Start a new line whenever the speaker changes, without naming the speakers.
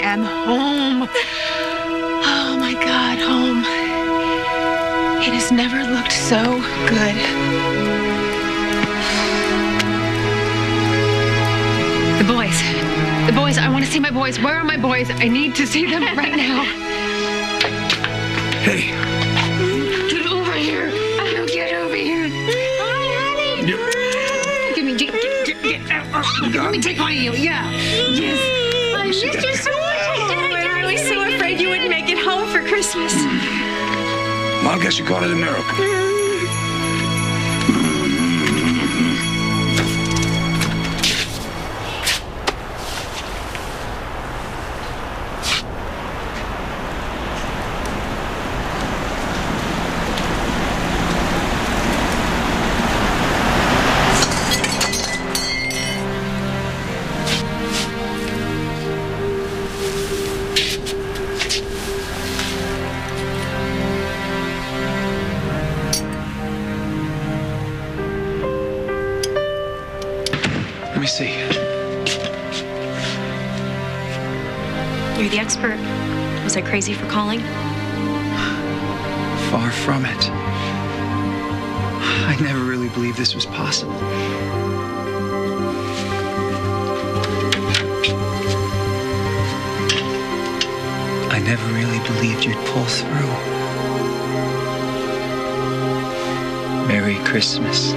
am home. Oh my God, home. It has never looked so good. The boys. The boys. I want to see my boys. Where are my boys? I need to see them right now.
Hey,
Get over here. Oh, get over here. Hi, honey. Give me, get, get, get, get, uh, uh, let me take one of you. Yeah. Yes.
Christmas. Hmm.
well, I guess you call it a miracle. Hmm. Me see.
You're the expert. Was I crazy for calling?
Far from it. I never really believed this was possible. I never really believed you'd pull through. Merry Christmas.